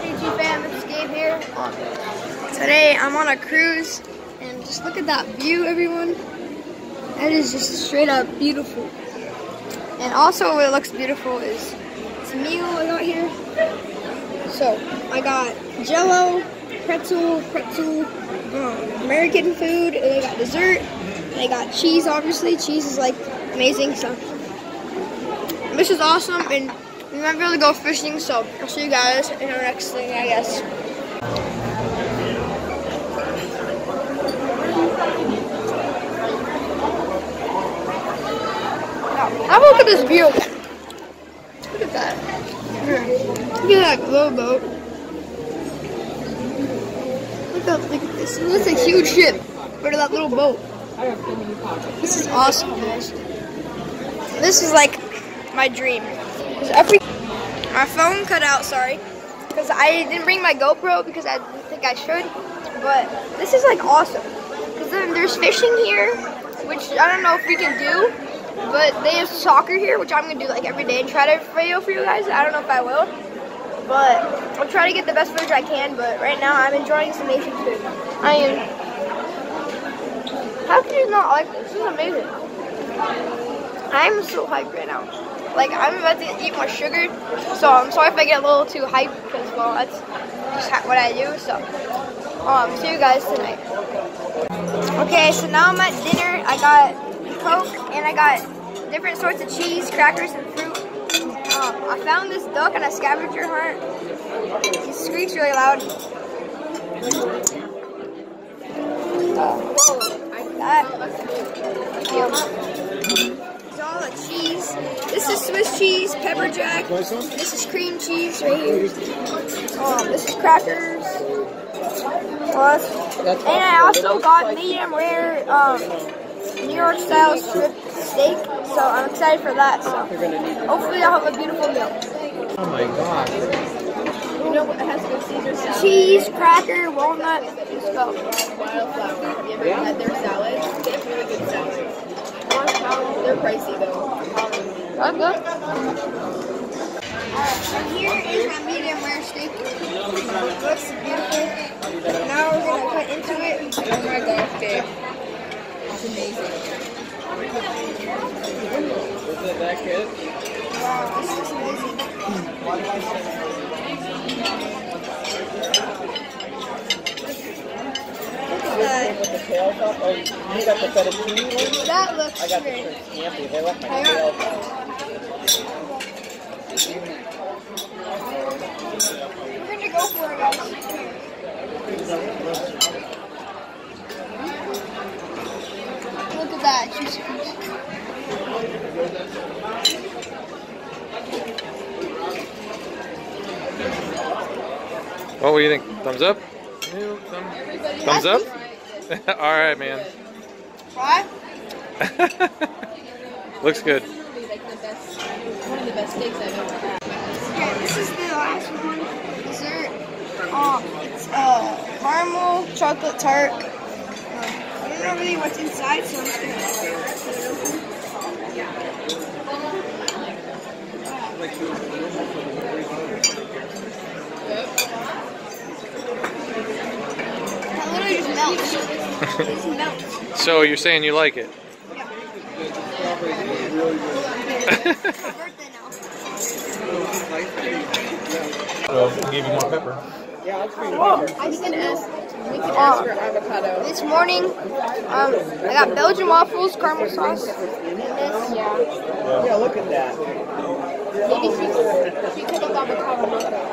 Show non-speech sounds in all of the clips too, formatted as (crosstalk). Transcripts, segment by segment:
YouTube fam, it's Gabe here. Today I'm on a cruise and just look at that view everyone. That is just straight up beautiful. And also what looks beautiful is some meal I got here. So I got jello, pretzel, pretzel, um, American food, and I got dessert, and I got cheese obviously. Cheese is like amazing so this is awesome and we might be to go fishing, so I'll see you guys in our next thing, I guess. Have a look at this view. Look at that. Look at that glow boat. Look at, look at this. Is a huge ship for that little boat. This is awesome, guys. This is like my dream. Every my phone cut out, sorry, because I didn't bring my GoPro because I didn't think I should. But this is like awesome because then there's fishing here, which I don't know if we can do, but they have soccer here, which I'm gonna do like every day and try to video for you guys. I don't know if I will, but I'll try to get the best footage I can. But right now, I'm enjoying some Asian food. I am. How can you not like this? This is amazing. I'm so hyped right now. Like, I'm about to eat more sugar, so I'm sorry if I get a little too hyped, because, well, that's just what I do, so, um, see you guys tonight. Okay, so now I'm at dinner. I got Coke, and I got different sorts of cheese, crackers, and fruit. Um, I found this duck on a scavenger hunt. He screeched really loud. That. Um, all the cheese. This is Swiss cheese, pepper jack. This is cream cheese right here. Um, this is crackers. Plus, and I also got medium rare um, New York style strip steak. So I'm excited for that. So hopefully I'll have a beautiful meal. Oh my gosh. You know what has good Caesar salad? Cheese, cracker, walnut. Let's go. Wildflower. Have you ever yeah. had their salad? They have really good salad. They're pricey though. I'm good. Alright, so here is my medium rare steak. Looks beautiful. Now we're gonna cut into it. Oh my gosh, Dave. It's amazing. Is it that good? Wow, this is amazing. Hmm. With the tails up? Oh, you got the fettuccine one? That looks I got great. the scampi. They left my tails out. We're gonna go for it, guys. Look at that, cheese Well, what do you think? Thumbs up? Thumbs up? (laughs) All right, man. What? (laughs) Looks good. One of the best steaks I've ever had. Okay, this is the last one. Dessert. Um, it's uh, caramel chocolate tart. Um, I don't know really what's inside, so I'm just gonna put it open. That literally just melts. it just melts. so you're saying you like it? Yeah. birthday now. So we'll give you more pepper. Yeah, let's bring Whoa. We can ask, we can ask for avocado. This morning, um, I got Belgian waffles, caramel sauce, and this. Yeah. Yeah, look at that. Maybe she, she could have avocado.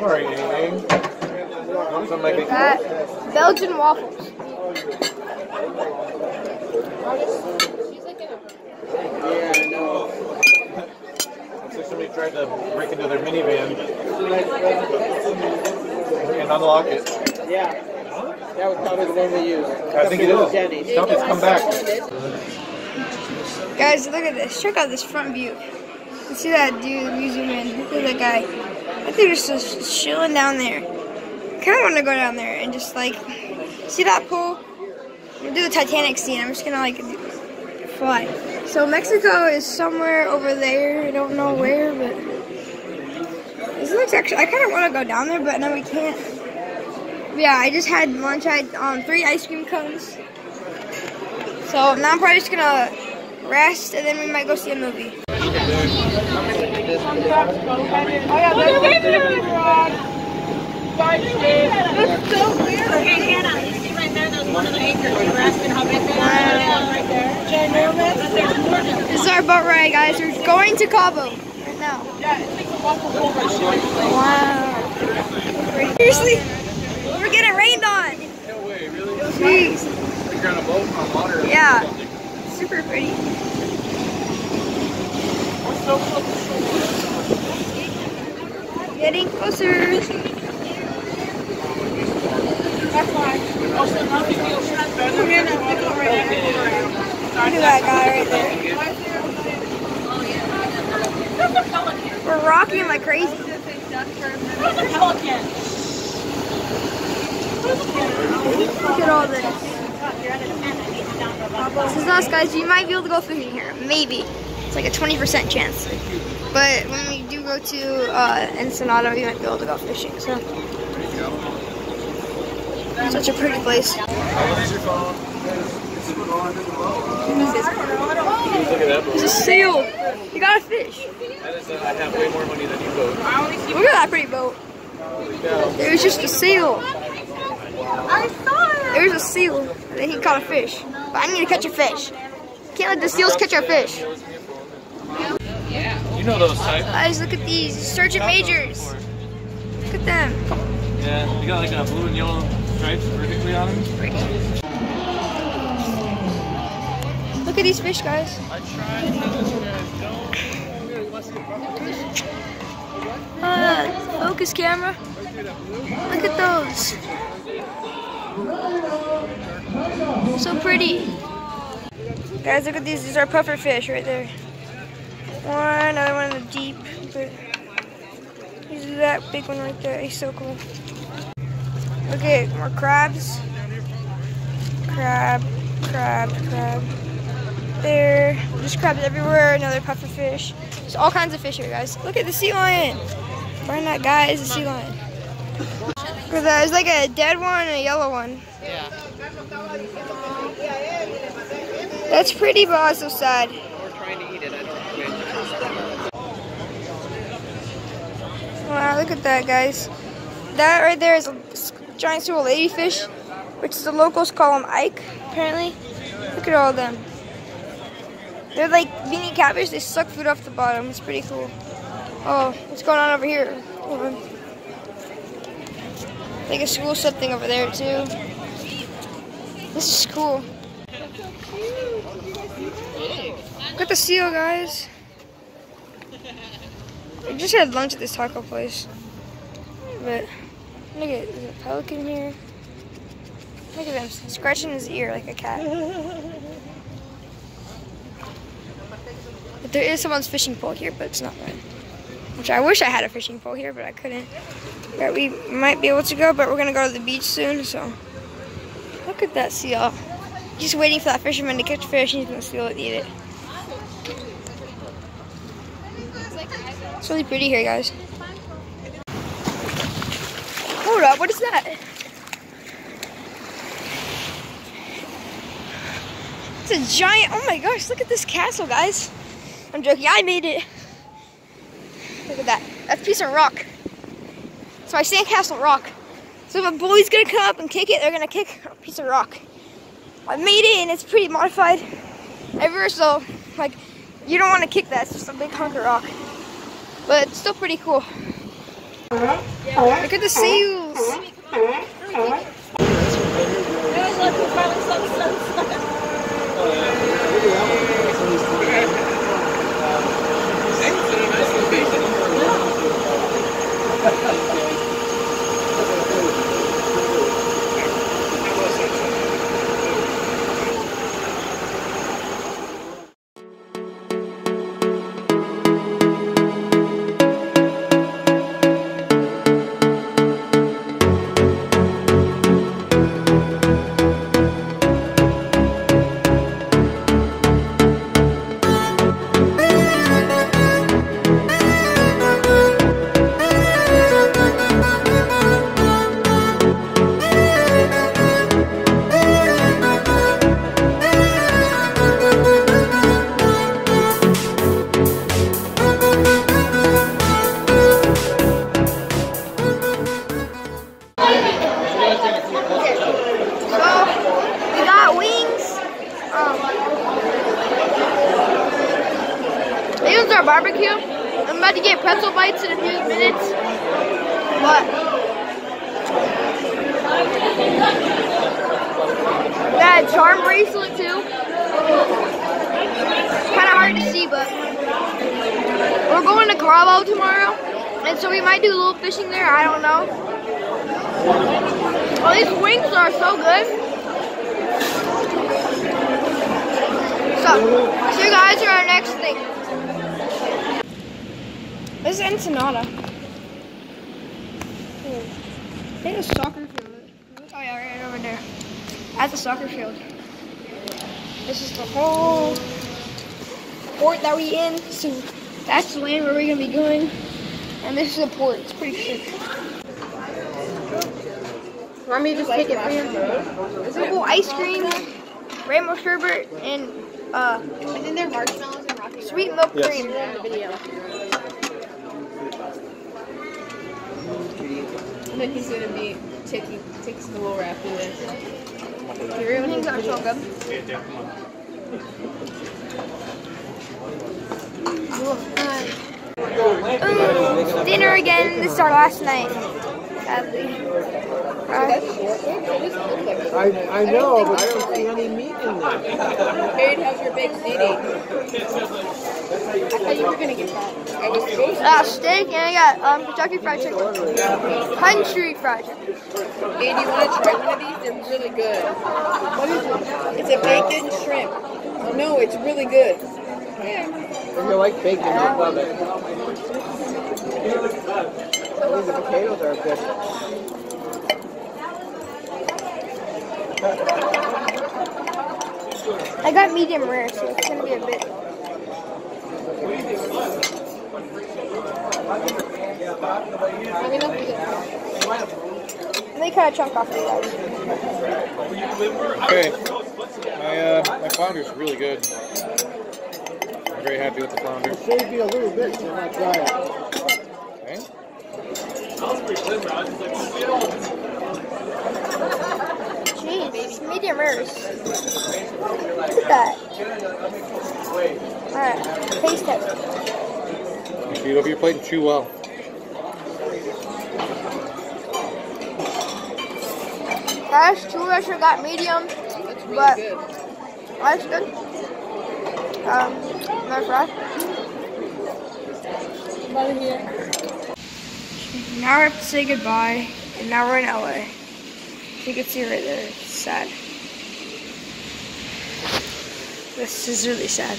All right, Amy. Want some Belgian waffles. She's like in a Yeah, I know. Looks like somebody tried to break into their minivan and unlock it. Yeah. That was probably the one we used. I think it is. Denny's. Tell it's come back. Guys, look at this. Check out this front view. You see that dude, music man? Look at that guy. I think they're just chilling down there. kind of want to go down there and just like see that pool. I'm gonna do the Titanic scene. I'm just gonna like fly. So Mexico is somewhere over there. I don't know where, but this looks actually. I kind of want to go down there, but no, we can't. But yeah, I just had lunch. I had um, three ice cream cones. So now I'm probably just gonna rest, and then we might go see a movie. Oh yeah, It's so weird. Okay, Hannah, you see right there, there's one of the anchors. You were asking how big they are. Yeah, right there. They're. This is our boat ride, guys. We're going to Cabo right now. Wow. Seriously, we're getting rained on. No way, really? Jeez. You're on a boat on water. Yeah. Super pretty. Getting closer. Look at that guy right there. We're rocking like crazy. Where's the pelican? Look at all this. This is us, guys. You might be able to go fishing here. Maybe. It's like a 20% chance. But when we go to uh, Ensenada, you might be able to go fishing. So, such a pretty place. There's a seal. You got a fish. I have way more money than you. Look at that pretty boat. Cow. There's just a seal. It. There's a seal. And then he caught a fish. But I need to catch a fish. Can't let the seals catch our fish. You know those type. Guys, look at these. Sergeant Majors. Look at them. Yeah, you got like a blue and yellow stripes vertically on them. Look at these fish, guys. (laughs) Uh, focus camera. Look at those. So pretty. Guys, look at these. These are puffer fish right there. One, another one in the deep. But he's that big one right there. He's so cool. Okay, more crabs. Crab, crab, crab. There, there's crabs everywhere. Another puffer fish. There's all kinds of fish here, guys. Look at the sea lion. Find that guy is a sea lion. There's like a dead one and a yellow one. Yeah. That's pretty, but also sad. We're trying to eat it. I don't know. Wow, look at that, guys. That right there is a giant school ladyfish, which the locals call them Ike, apparently. Look at all of them. They're like beanie catfish. They suck food off the bottom. It's pretty cool. Oh, what's going on over here? On. Like a school something over there too. This is cool. Look at the seal, guys. I just had lunch at this taco place. But look at there's a pelican here. Look at him scratching his ear like a cat. But there is someone's fishing pole here, but it's not mine. Which I wish I had a fishing pole here, but I couldn't. But we might be able to go, but we're gonna go to the beach soon, so look at that seal. Just waiting for that fisherman to catch fish and he's gonna steal it and eat it. It's really pretty here, guys. Oh, Hold up, what is that? It's a giant, oh my gosh, look at this castle, guys. I'm joking, I made it. Look at that, that's a piece of rock. It's my sandcastle rock. So if a bully's gonna come up and kick it, they're gonna kick a piece of rock. I made it and it's pretty modified. Ever so, like, you don't want to kick that, it's just a big hunk of rock. But it's still pretty cool. Look at the seals! Get in a few minutes. Got a charm bracelet too. Kind of hard to see, but we're going to Cabo tomorrow, and so we might do a little fishing there. I don't know. Oh, these wings are so good. So, see you guys at our next thing. This is Ensenada. I think a soccer field. Oh yeah, right over there. At the soccer field. This is the whole port that we in. So that's the land where we're gonna be going. And this is the port. It's pretty sick. Want me to just take it for you? Apple ice cream, rainbow sherbet, and uh, Isn't there marshmallows and rocky sweet milk Yes. cream. In the video? And then he's gonna be taking takes the lower after this. Everything's are so good. Ooh, dinner again. This is our last night. Sadly. I, I know, but I don't see any meat in there. Kate, how's your baked ziti? I thought you were gonna get that. I was supposed to. uh, steak and I got um, Kentucky Fried Chicken. Country Fried Chicken. Hey, do you want to try one of these? They're really good. What is it? It's a bacon shrimp. Oh, no, it's really good. If you like bacon, you'll love it. I think the potatoes are good. I got medium rare, so it's gonna be a bit. Let me know if you get Let me cut a chunk off for you guys. Okay. My uh, my flounder's really good. I'm very happy with the flounder. Save you a little bit, so not try it. Okay. Jeez, it's medium rare. Look at that. Alright, taste test. You feed over your plate and chew well. That's two I should got medium, really but good. that's good. Um, nice fry. Now we have to say goodbye, and now we're in LA. You can see right there, it's sad. This is really sad.